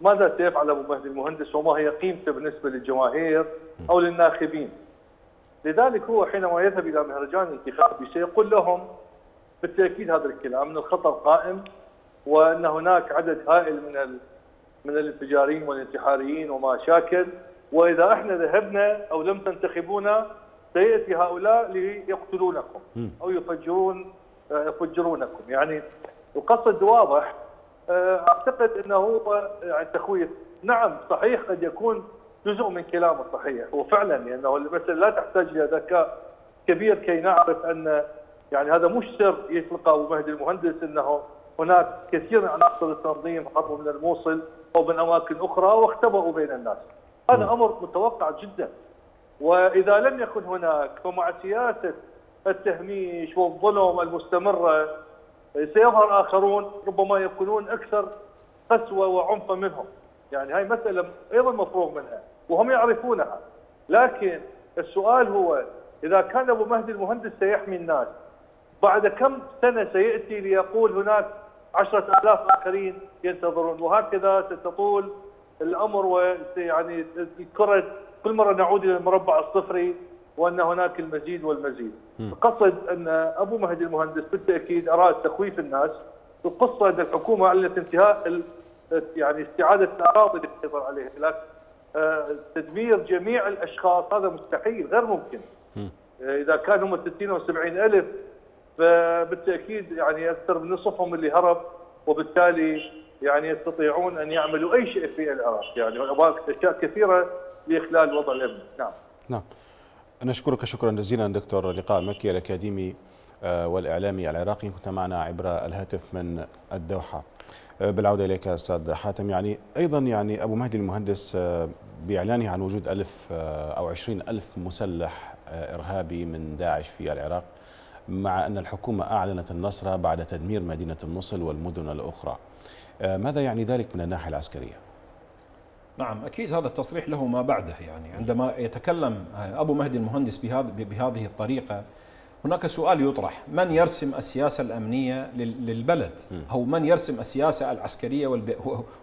ماذا سيفعل ابو مهدي المهندس وما هي قيمته بالنسبة للجماهير أو للناخبين. لذلك هو حينما يذهب إلى مهرجان انتخابي سيقول لهم بالتأكيد هذا الكلام إن الخطر قائم وأن هناك عدد هائل من من الانفجاريين والانتحاريين وما شاكل. وإذا إحنا ذهبنا أو لم تنتخبونا سيأتي هؤلاء ليقتلونكم أو يفجرون يفجرونكم. يعني القصد واضح. آه، أعتقد إنه هو يعني تخويف. نعم صحيح قد يكون جزء من كلامه صحيح. وفعلا لأنه المساله لا تحتاج إلى ذكاء كبير كي نعرف أن يعني هذا مش سر يطلقه أبو مهدي المهندس إنه هناك كثير من عناصر التنظيم هربوا من الموصل أو من أماكن أخرى واختبأوا بين الناس. هذا أمر متوقع جدا. وإذا لم يكن هناك فمع سياسة التهميش والظلم المستمره سيظهر آخرون ربما يكونون أكثر قسوة وعنفا منهم. يعني هاي مسألة أيضا مفروغ منها وهم يعرفونها. لكن السؤال هو إذا كان أبو مهدي المهندس سيحمي الناس بعد كم سنة سيأتي ليقول هناك عشرة آلاف آخرين ينتظرون وهكذا ستطول الأمر ويعني الكرة كل مرة نعود إلى المربع الصفري وأن هناك المزيد والمزيد. قصد أن أبو مهدي المهندس بالتأكيد أراد تخويف الناس. القصة أن الحكومة أعلنت انتهاء يعني استعادة الأراضي اللي تسيطر عليها لكن آه، تدمير جميع الأشخاص هذا مستحيل غير ممكن. آه، إذا كان هم 60 أو 70 ألف فبالتأكيد يعني أكثر من نصفهم اللي هرب وبالتالي يعني يستطيعون أن يعملوا أي شيء في العراق. يعني هناك أشياء كثيرة لإخلال الوضع الامني نعم. نعم. نشكرك شكرا جزيلا دكتور لقاء مكي الأكاديمي آه، والاعلامي العراقي. كنت معنا عبر الهاتف من الدوحة. آه، بالعودة إليك أستاذ حاتم. يعني أيضا يعني أبو مهدي المهندس آه، بإعلانه عن وجود ألف أو عشرين ألف مسلح إرهابي من داعش في العراق مع أن الحكومة أعلنت النصر بعد تدمير مدينة الموصل والمدن الأخرى. آه، ماذا يعني ذلك من الناحية العسكرية؟ نعم أكيد هذا التصريح له ما بعده يعني عندما يتكلم أبو مهدي المهندس بهذه الطريقة هناك سؤال يطرح من يرسم السياسة الأمنية للبلد؟ أو من يرسم السياسة العسكرية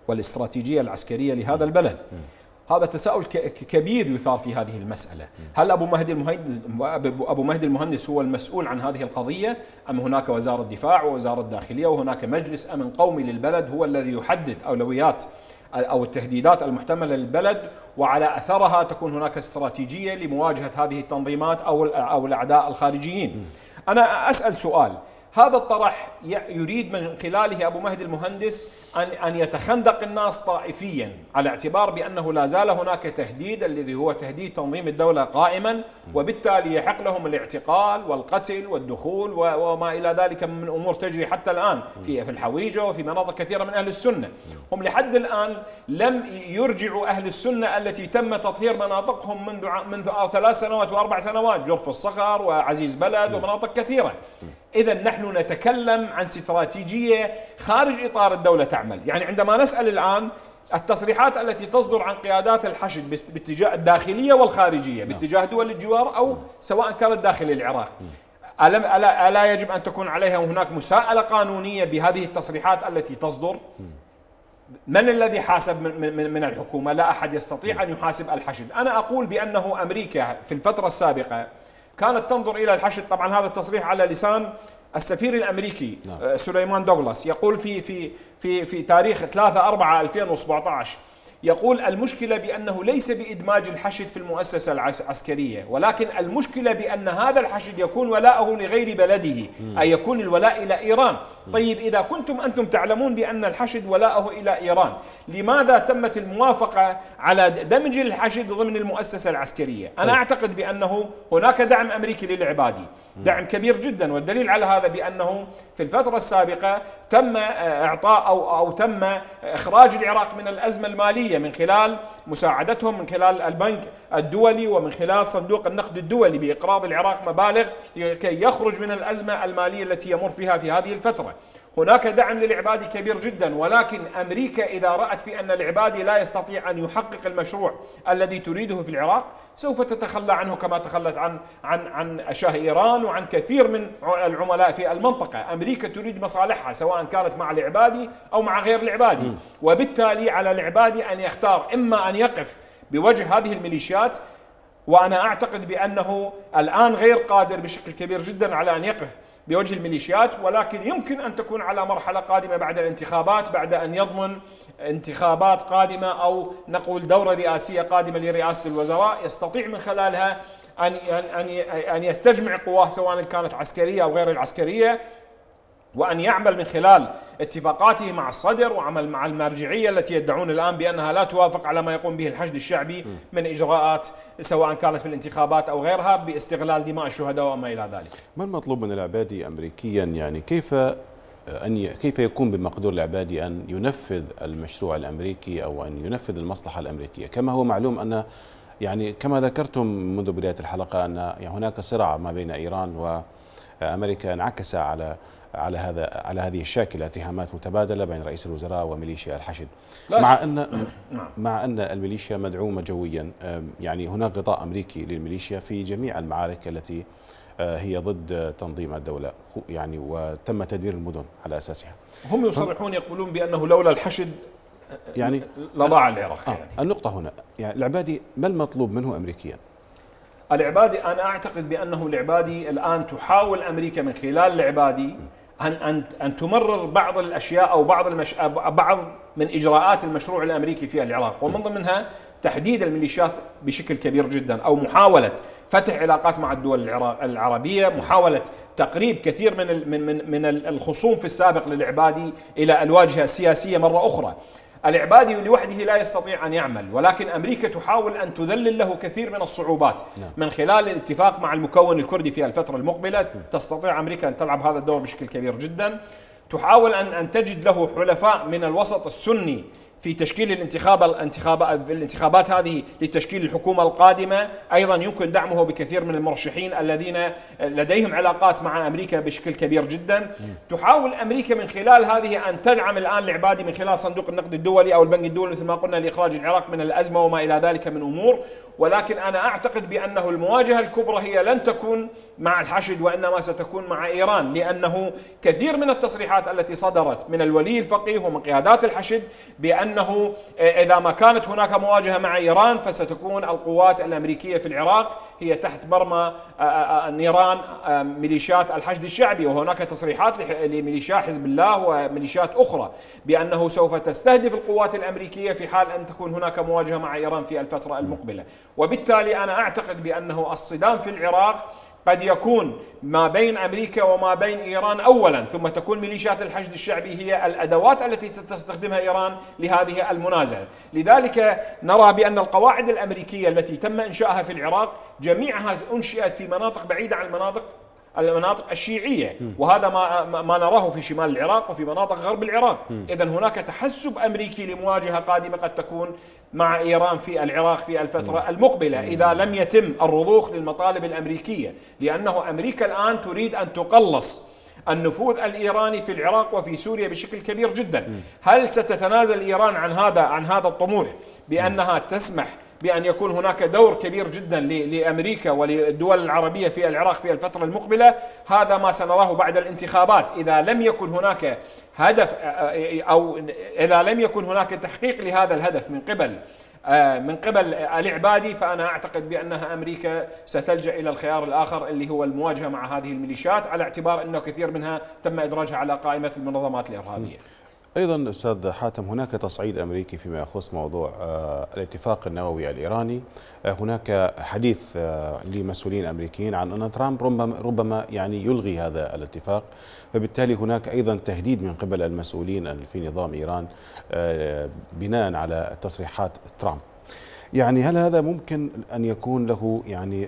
والإستراتيجية العسكرية لهذا البلد؟ هذا تساؤل كبير يثار في هذه المسألة. هل أبو مهدي أبو مهدي المهندس هو المسؤول عن هذه القضية؟ أم هناك وزارة الدفاع ووزارة الداخلية وهناك مجلس أمن قومي للبلد هو الذي يحدد أولويات أو التهديدات المحتملة للبلد وعلى أثرها تكون هناك استراتيجية لمواجهة هذه التنظيمات أو الأعداء الخارجيين. أنا أسأل سؤال. هذا الطرح يريد من خلاله أبو مهدي المهندس ان أن يتخندق الناس طائفيا على اعتبار بأنه لا زال هناك تهديد الذي هو تهديد تنظيم الدولة قائما وبالتالي يحق لهم الاعتقال والقتل والدخول وما إلى ذلك من أمور تجري حتى الآن في في الحويجة وفي مناطق كثيرة من أهل السنة. هم لحد الآن لم يرجعوا أهل السنة التي تم تطهير مناطقهم منذ منذ ثلاث سنوات وأربع سنوات جرف الصخر وعزيز بلد ومناطق كثيرة. إذا نحن نتكلم عن استراتيجية خارج إطار الدولة تعمل. يعني عندما نسأل الآن التصريحات التي تصدر عن قيادات الحشد باتجاه الداخلية والخارجية نعم. باتجاه دول الجوار أو سواء كانت داخل العراق. ألا, ألا, ألا يجب أن تكون عليها هناك مساءلة قانونية بهذه التصريحات التي تصدر؟ من الذي حاسب من, من, من الحكومة؟ لا أحد يستطيع أن يحاسب الحشد. أنا أقول بأنه أمريكا في الفترة السابقة كانت تنظر إلى الحشد طبعا هذا التصريح على لسان السفير الأمريكي نعم. آه، سليمان دوغلاس يقول في في في في تاريخ 3 4 2017 يقول المشكلة بأنه ليس بإدماج الحشد في المؤسسة العسكرية ولكن المشكلة بأن هذا الحشد يكون ولاءه لغير بلده أي يكون الولاء إلى إيران. طيب إذا كنتم أنتم تعلمون بأن الحشد ولاءه إلى إيران لماذا تمت الموافقة على دمج الحشد ضمن المؤسسة العسكرية؟ أنا طيب. أعتقد بأنه هناك دعم أمريكي للعبادي دعم كبير جدا والدليل على هذا بأنه في الفترة السابقة تم إعطاء أو, أو تم إخراج العراق من الأزمة المالية. من خلال مساعدتهم من خلال البنك الدولي ومن خلال صندوق النقد الدولي بإقراض العراق مبالغ لكي يخرج من الأزمة المالية التي يمر فيها في هذه الفترة. هناك دعم للعبادي كبير جدا ولكن أمريكا إذا رأت في أن العبادي لا يستطيع أن يحقق المشروع الذي تريده في العراق سوف تتخلى عنه كما تخلت عن عن عن شاه إيران وعن كثير من العملاء في المنطقة، أمريكا تريد مصالحها سواء كانت مع العبادي أو مع غير العبادي، وبالتالي على العبادي أن يختار إما أن يقف بوجه هذه الميليشيات وأنا أعتقد بأنه الآن غير قادر بشكل كبير جدا على أن يقف بوجه الميليشيات ولكن يمكن أن تكون على مرحلة قادمة بعد الانتخابات بعد أن يضمن انتخابات قادمة أو نقول دورة رئاسية قادمة لرئاسة الوزراء. يستطيع من خلالها أن أن أن يستجمع قواه سواء كانت عسكرية أو غير العسكرية. وأن يعمل من خلال اتفاقاته مع الصدر وعمل مع المرجعية التي يدعون الآن بأنها لا توافق على ما يقوم به الحشد الشعبي من إجراءات سواء كانت في الانتخابات أو غيرها باستغلال دماء الشهداء وما إلى ذلك ما المطلوب من العبادي أمريكيا يعني كيف أن. كيف يكون بمقدور العبادي أن ينفذ المشروع الأمريكي أو أن ينفذ المصلحة الأمريكية كما هو معلوم أن يعني كما ذكرتم منذ بداية الحلقة أن هناك صراع ما بين إيران وأمريكا انعكس على على هذا على هذه الشاكلة اتهامات متبادلة بين رئيس الوزراء وميليشيا الحشد مع أن نعم. مع أن الميليشيا مدعومة جويا يعني هناك غطاء أمريكي للميليشيا في جميع المعارك التي آه، هي ضد تنظيم الدولة يعني وتم تدمير المدن على أساسها هم يصرحون يقولون بأنه لولا الحشد يعني لضاع العراق آه يعني. النقطة هنا يعني العبادي ما المطلوب منه أمريكيا؟ العبادي أنا أعتقد بأنه العبادي الآن تحاول أمريكا من خلال العبادي ان ان أن تمرر بعض الأشياء أو بعض المش... بعض من إجراءات المشروع الأمريكي في العراق ومن ضمنها تحديد الميليشيات بشكل كبير جدا أو محاولة فتح علاقات مع الدول العربية، محاولة تقريب كثير من من من الخصوم في السابق للعبادي إلى الواجهه السياسية مرة أخرى. العبادي لوحده لا يستطيع أن يعمل ولكن أمريكا تحاول أن تذلل له كثير من الصعوبات نعم. من خلال الاتفاق مع المكون الكردي في الفترة المقبلة تستطيع أمريكا أن تلعب هذا الدور بشكل كبير جدا تحاول أن أن تجد له حلفاء من الوسط السني في تشكيل الانتخاب الانتخاب في الانتخابات هذه لتشكيل الحكومة القادمة. أيضا يمكن دعمه بكثير من المرشحين الذين لديهم علاقات مع أمريكا بشكل كبير جدا. تحاول أمريكا من خلال هذه أن تدعم الآن العبادي من خلال صندوق النقد الدولي أو البنك الدولي مثل ما قلنا لإخراج العراق من الأزمة وما إلى ذلك من أمور. ولكن أنا أعتقد بأنه المواجهة الكبرى هي لن تكون مع الحشد وإنما ستكون مع إيران لأنه كثير من التصريحات التي صدرت من الولي الفقيه ومن قيادات الحشد بانه إذا ما كانت هناك مواجهة مع إيران فستكون القوات الأمريكية في العراق هي تحت مرمى نيران ميليشيات الحشد الشعبي. وهناك تصريحات لميليشيا حزب الله وميليشيات أخرى بأنه سوف تستهدف القوات الأمريكية في حال أن تكون هناك مواجهة مع إيران في الفترة المقبلة. وبالتالي أنا أعتقد بأنه الصدام في العراق قد يكون ما بين أمريكا وما بين إيران اولا ثم تكون ميليشيات الحشد الشعبي هي الأدوات التي ستستخدمها إيران لهذه المنازله، لذلك نرى بأن القواعد الأمريكية التي تم انشائها في العراق جميعها أنشئت في مناطق بعيدة عن المناطق المناطق الشيعية. وهذا ما ما نراه في شمال العراق وفي مناطق غرب العراق. اذا هناك تحسب أمريكي لمواجهة قادمة قد تكون مع إيران في العراق في الفترة المقبلة إذا لم يتم الرضوخ للمطالب الأمريكية لأنه أمريكا الآن تريد أن تقلص النفوذ الإيراني في العراق وفي سوريا بشكل كبير جدا. هل ستتنازل إيران عن هذا عن هذا الطموح بأنها تسمح بأن يكون هناك دور كبير جدا لأمريكا وللدول العربية في العراق في الفترة المقبلة هذا ما سنراه بعد الانتخابات إذا لم يكن هناك هدف أو إذا لم يكن هناك تحقيق لهذا الهدف من قبل من قبل العبادي فأنا أعتقد بأنها أمريكا ستلجأ إلى الخيار الآخر اللي هو المواجهة مع هذه الميليشيات على اعتبار أنه كثير منها تم إدراجها على قائمة المنظمات الإرهابية. أيضا أستاذ حاتم هناك تصعيد أمريكي فيما يخص موضوع آه، الاتفاق النووي الإيراني. آه، هناك حديث آه، لمسؤولين أمريكيين عن أن ترامب ربما ربما يعني يلغي هذا الاتفاق. فبالتالي هناك أيضا تهديد من قبل المسؤولين في نظام إيران بناء على تصريحات ترامب. يعني هل هذا ممكن أن يكون له يعني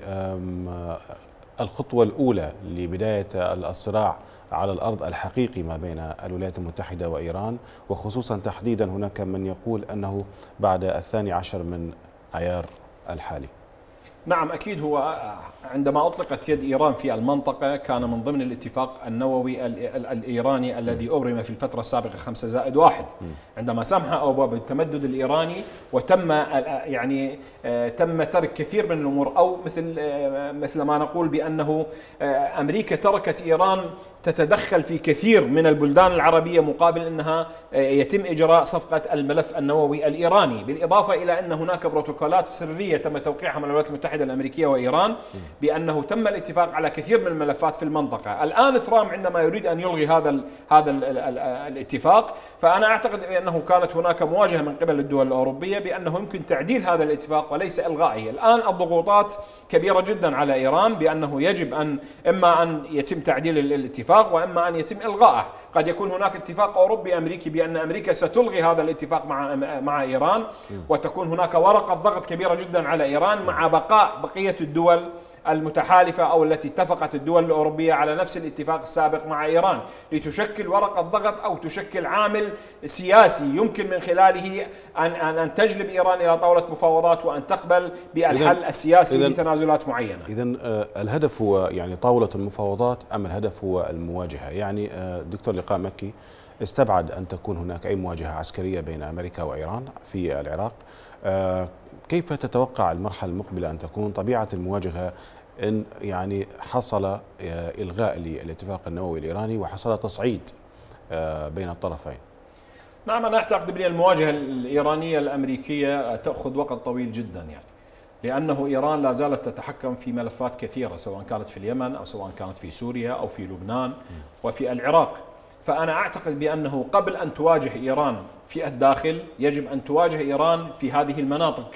الخطوة الأولى لبداية الصراع على الأرض الحقيقي ما بين الولايات المتحدة وإيران وخصوصا تحديدا هناك من يقول أنه بعد الثاني عشر من أيار الحالي. نعم أكيد هو عندما أطلقت يد إيران في المنطقة كان من ضمن الاتفاق النووي الإيراني الذي أبرم في الفترة السابقة خمسة زائد واحد. عندما سمح اوباما بالتمدد الإيراني وتم يعني آه، تم ترك كثير من الأمور أو مثل آه، مثل ما نقول بأنه آه، أمريكا تركت إيران تتدخل في كثير من البلدان العربية مقابل أنها يتم إجراء صفقة الملف النووي الإيراني بالإضافة إلى أن هناك بروتوكولات سرية تم توقيعها من الولايات المتحدة الأمريكية وإيران. بأنه تم الاتفاق على كثير من الملفات في المنطقة، الآن ترامب عندما يريد أن يلغي هذا ال هذا ال ال الاتفاق، فأنا أعتقد بأنه كانت هناك مواجهة من قبل الدول الأوروبية بأنه يمكن تعديل هذا الاتفاق وليس إلغائه، الآن الضغوطات كبيرة جدا على إيران بأنه يجب أن إما أن يتم تعديل الاتفاق وإما أن يتم إلغائه، قد يكون هناك اتفاق أوروبي أمريكي بأن أمريكا ستلغي هذا الاتفاق مع مع إيران وتكون هناك ورقة ضغط كبيرة جدا على إيران مع بقاء بقية الدول المتحالفة أو التي اتفقت الدول الأوروبية على نفس الاتفاق السابق مع إيران لتشكل ورقة ضغط أو تشكل عامل سياسي يمكن من خلاله أن, أن, أن تجلب إيران إلى طاولة مفاوضات وأن تقبل بالحل السياسي إذن لتنازلات معينة. إذا الهدف هو يعني طاولة المفاوضات أم الهدف هو المواجهة؟ يعني آه، دكتور لقاء مكي استبعد أن تكون هناك أي مواجهة عسكرية بين أمريكا وإيران في العراق. آه، كيف تتوقع المرحلة المقبلة أن تكون؟ طبيعة المواجهة إن يعني حصل آه، إلغاء للاتفاق النووي الإيراني وحصل تصعيد آه، بين الطرفين. نعم أنا أعتقد بأن المواجهة الإيرانية الأمريكية تأخذ وقت طويل جدا يعني لأنه إيران لا زالت تتحكم في ملفات كثيرة سواء كانت في اليمن أو سواء كانت في سوريا أو في لبنان وفي العراق. فأنا أعتقد بأنه قبل أن تواجه إيران في الداخل يجب أن تواجه إيران في هذه المناطق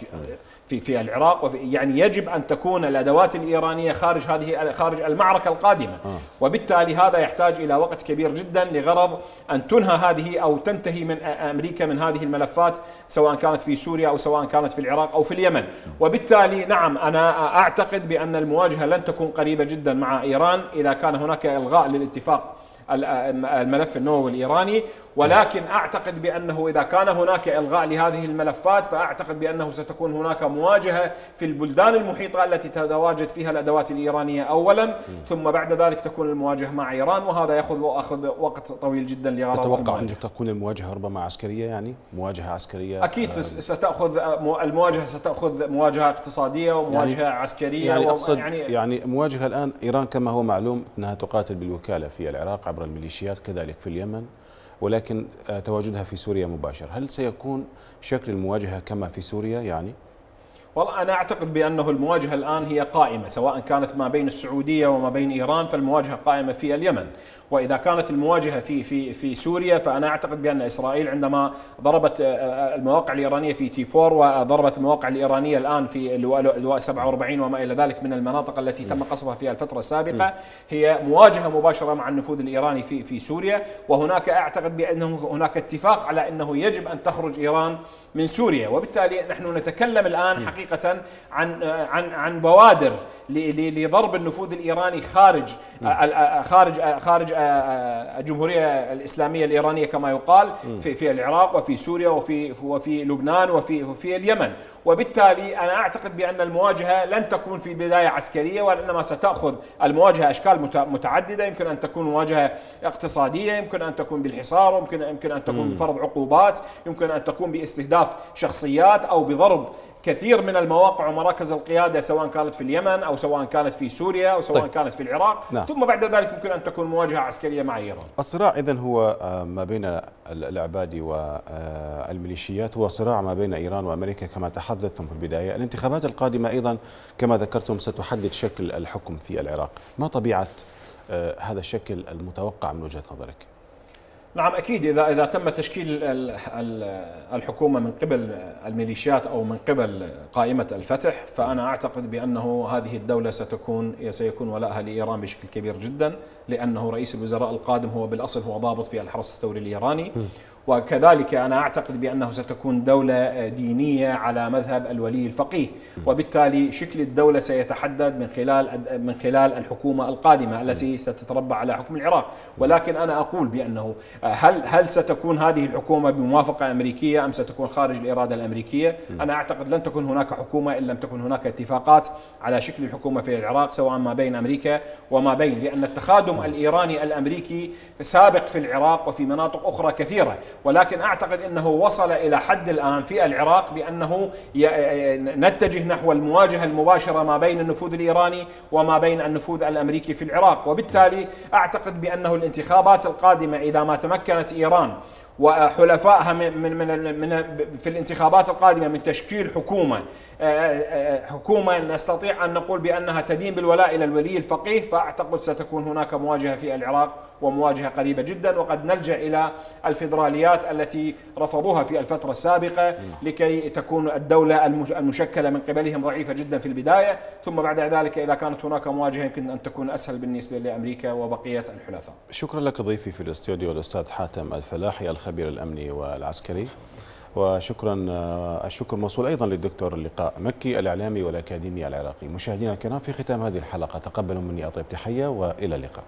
في في العراق وفي يعني يجب أن تكون الأدوات الإيرانية خارج هذه خارج المعركة القادمة. آه. وبالتالي هذا يحتاج إلى وقت كبير جدا لغرض أن تنهى هذه أو تنتهي من أمريكا من هذه الملفات سواء كانت في سوريا أو سواء كانت في العراق أو في اليمن. وبالتالي نعم أنا أعتقد بأن المواجهة لن تكون قريبة جدا مع إيران إذا كان هناك إلغاء للاتفاق الملف النووي الإيراني. ولكن أعتقد بأنه إذا كان هناك إلغاء لهذه الملفات فأعتقد بأنه ستكون هناك مواجهة في البلدان المحيطة التي تتواجد فيها الأدوات الإيرانية اولا ثم بعد ذلك تكون المواجهة مع إيران وهذا يأخذ أخذ وقت طويل جدا لغرض تتوقع ان تكون المواجهة ربما عسكرية يعني؟ مواجهة عسكرية أكيد آه ستأخذ المواجهة ستأخذ مواجهة اقتصادية ومواجهة يعني عسكرية يعني أقصد يعني, يعني مواجهة الآن إيران كما هو معلوم إنها تقاتل بالوكالة في العراق عبر الميليشيات كذلك في اليمن. ولكن آه، تواجدها في سوريا مباشر هل سيكون شكل المواجهة كما في سوريا يعني؟ والله أنا أعتقد بأنه المواجهة الآن هي قائمة سواء كانت ما بين السعودية وما بين إيران فالمواجهة قائمة في اليمن. وإذا كانت المواجهة في في في سوريا فأنا أعتقد بأن إسرائيل عندما ضربت آه، آه، المواقع الإيرانية في تي 4 وضربت المواقع الإيرانية الآن في اللواء 47 وما إلى ذلك من المناطق التي تم قصفها في الفترة السابقة هي مواجهة مباشرة مع النفوذ الإيراني في في سوريا. وهناك أعتقد بأنه هناك اتفاق على أنه يجب أن تخرج إيران من سوريا. وبالتالي نحن نتكلم الآن حقيقة عن آه، عن عن بوادر لضرب النفوذ الإيراني خارج خارج خارج الجمهورية الإسلامية الإيرانية كما يقال في في العراق وفي سوريا وفي وفي لبنان وفي وفي اليمن. وبالتالي أنا أعتقد بأن المواجهة لن تكون في بداية عسكرية وإنما ستأخذ المواجهة أشكال متعددة. يمكن أن تكون مواجهة اقتصادية يمكن أن تكون بالحصار يمكن يمكن أن تكون بفرض عقوبات يمكن أن تكون باستهداف شخصيات أو بضرب كثير من المواقع ومراكز القيادة سواء كانت في اليمن أو سواء كانت في سوريا أو سواء طيب. كانت في العراق نعم. ثم بعد ذلك يمكن أن تكون مواجهة عسكرية مع إيران. الصراع اذا هو آه، ما بين العبادي والميليشيات هو صراع ما بين إيران وأمريكا كما تحدثتم في البداية، الانتخابات القادمة أيضا كما ذكرتم ستحدد شكل الحكم في العراق، ما طبيعة آه، هذا الشكل المتوقع من وجهة نظرك؟ نعم أكيد. إذا إذا تم تشكيل الحكومة من قبل الميليشيات أو من قبل قائمة الفتح فأنا أعتقد بأنه هذه الدولة ستكون سيكون ولاءها لإيران بشكل كبير جدا لأنه رئيس الوزراء القادم هو بالأصل هو ضابط في الحرس الثوري الإيراني. وكذلك أنا أعتقد بأنه ستكون دولة دينية على مذهب الولي الفقيه. وبالتالي شكل الدولة سيتحدد من خلال من خلال الحكومة القادمة التي ستتربع على حكم العراق. ولكن أنا أقول بأنه هل هل ستكون هذه الحكومة بموافقة أمريكية أم ستكون خارج الإرادة الأمريكية؟ أنا أعتقد لن تكون هناك حكومة إن لم تكن هناك اتفاقات على شكل الحكومة في العراق سواء ما بين أمريكا وما بين. لأن التخادم الإيراني الأمريكي سابق في العراق وفي مناطق أخرى كثيرة. ولكن أعتقد إنه وصل إلى حد الآن في العراق بأنه نتجه نحو المواجهة المباشرة ما بين النفوذ الإيراني وما بين النفوذ الأمريكي في العراق. وبالتالي أعتقد بأنه الانتخابات القادمة إذا ما تمكنت إيران وحلفائها من من من, في الانتخابات القادمة من تشكيل حكومة آه، آه، حكومة نستطيع أن نقول بأنها تدين بالولاء إلى الولي الفقيه فأعتقد ستكون هناك مواجهة في العراق ومواجهة قريبة جدا وقد نلجأ إلى الفيدراليات التي رفضوها في الفترة السابقة لكي تكون الدولة المشكلة من قبلهم ضعيفة جدا في البداية ثم بعد ذلك إذا كانت هناك مواجهة يمكن أن تكون أسهل بالنسبة لأمريكا وبقية الحلفاء. شكرا لك ضيفي في الاستوديو الأستاذ حاتم الفلاحي الخبير الامني والعسكري. وشكرا آه، الشكر موصول أيضا للدكتور لقاء مكي الإعلامي والأكاديمي العراقي مشاهدينا الكرام في ختام هذه الحلقة تقبلوا مني أطيب تحية وإلى اللقاء